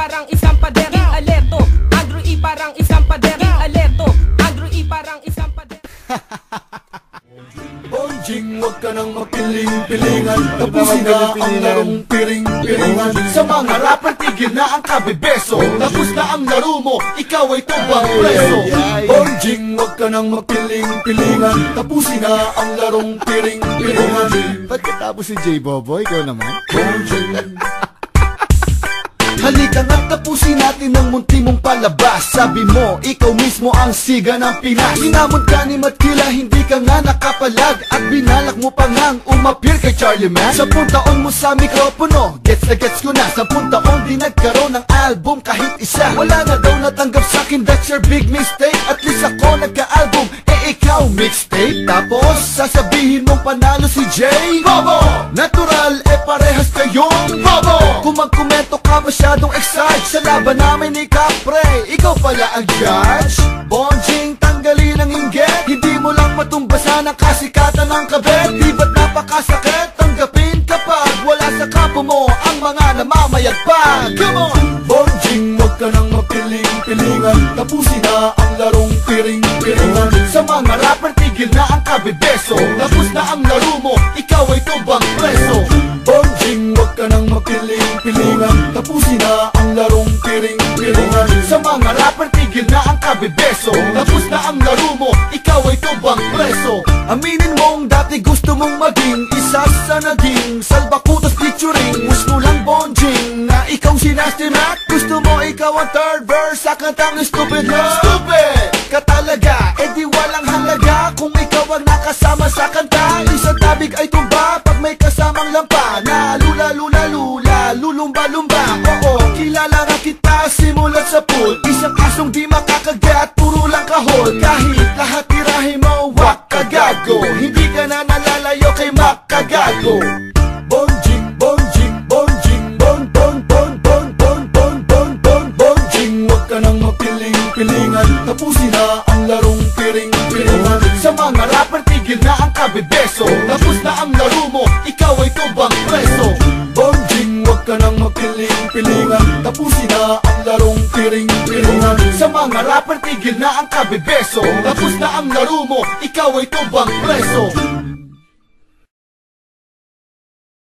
parang isang padering aleto Andrew E parang isang padering aleto Andrew E parang isang padering Bonjing, wag ka nang makiling-pilingan Tapusin na ang larong piring-piringan. Sa mga rapper, tigil na ang kabebeso. Tapos na ang laro mo, ikaw ay tubang preso. Bonjing, wag ka nang makiling-pilingan Tapusin na ang larong piring-piringan Ba't katapos si J Bobo? Ikaw naman? Bonjing Halika nga tapusin natin ang munti mong palabas. Sabi mo, ikaw mismo ang siga ng Pinas. Hinamon ka ni Matkila, hindi ka nga nakapalag. At binalak mo pa ngang umapir kay Charlie Man Sampung taon mo sa mikropono, gets na gets ko na. Sampung taon di nagkaroon ng album kahit isa. Wala na daw natanggap sa'kin, that's your big mistake. At least ako nagka-album, eh ikaw mixtape. Tapos sasabihin mong panalo si Jay. Bobo! Natural, eh parehas kayong Bobo! Kung magkomento ka masyadong excite Sa laban namin ni Capre Ikaw pala ang judge. Bonjing, tanggalin ang inggit. Hindi mo lang matumbasan ang kasikatan ng kabet Di ba't napakasakit Tanggapin kapag wala sa kapo mo Ang mga namamayagpag. Come on! Bonjing, wag ka nang mapiling-pilingan Tapusin na ang larong piring-piringan. Sa mga rapper, tigil na ang kabebeso. Tapos na ang laro mo, ikaw ay tubang preso mapiling-pilingan Tapusin na ang larong piring-piringan Sa mga rapper, tigil na ang kabebeso. Tapos na ang laro mo, ikaw ay tubang preso. Aminin mong dati gusto mong maging Isa sa naging salbakutas featuring mo lang bonjing na ikaw si Nasty Mac Gusto mo ikaw ang third verse. Sa kantang stupid na Stupid! Ka talaga, eh di walang halaga Kung ikaw ang nakasama sa kanta. Isang tabig ay tumba simulat sa pool Isang asong di makakagat, puro lang kahol. Kahit lahat tirahin mo, wak kagago Hindi ka na nalalayo kay makagago. Bonjing, bonjing, bonjing, bon, bon, bon, bon, bon, bon, bon, bon, bonjing Huwag ka nang mapiling-pilingan Tapusin na ang larong piring-piringan Sa mga rapper, tigil na ang kabebeso. Tapos na ang laro mo, ikaw ay tubang preso. Bonjing, huwag ka nang mapiling-pilingan Tapusin na ang larong piring-piringan Sa mga rapper, tigil na ang kabebeso. Tapos na ang laro mo, ikaw ay tubang preso